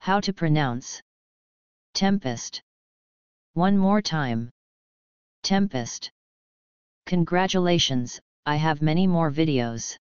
How to pronounce Tempest. One more time. Tempest. Congratulations, I have many more videos.